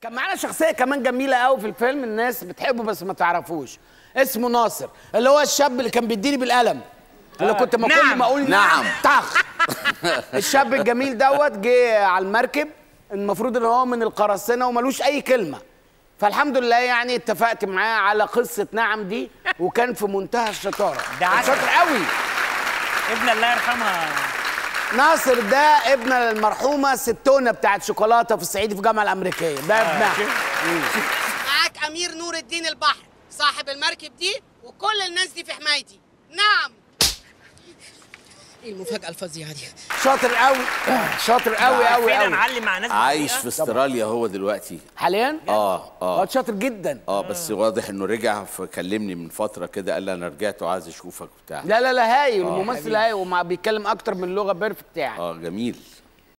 كان معانا شخصية كمان جميلة قوي في الفيلم الناس بتحبه بس ما تعرفوش. اسمه ناصر اللي هو الشاب اللي كان بيديني بالقلم. اللي كنت ما كل نعم. ما أقول نعم. طخ. الشاب الجميل دوت جه على المركب المفروض إن هو من القراصنة وملوش أي كلمة. فالحمد لله يعني اتفقت معاه على قصة نعم دي وكان في منتهى الشطارة. ده. شاطر قوي. ابن الله يرحمها. ناصر ده ابن المرحومة ستونة بتاعت شوكولاتة في الصعيد في الجامعة الأمريكية. ده ابنها. معاك أمير نور الدين البحر صاحب المركب دي وكل الناس دي في حمايتي. نعم. إيه المفاجأة الفظيعة دي. شاطر قوي شاطر قوي قوي قوي. نعم مع ناس عايش؟ في استراليا هو دلوقتي. حاليا؟ آه هو آه شاطر جدا. آه بس واضح إنه رجع فكلمني من فترة كده قال لي أنا رجعت وعايز أشوفك وبتاع. لا لا لا هايل الممثل هايل وما بيتكلم أكتر من لغة perfect يعني. آه جميل.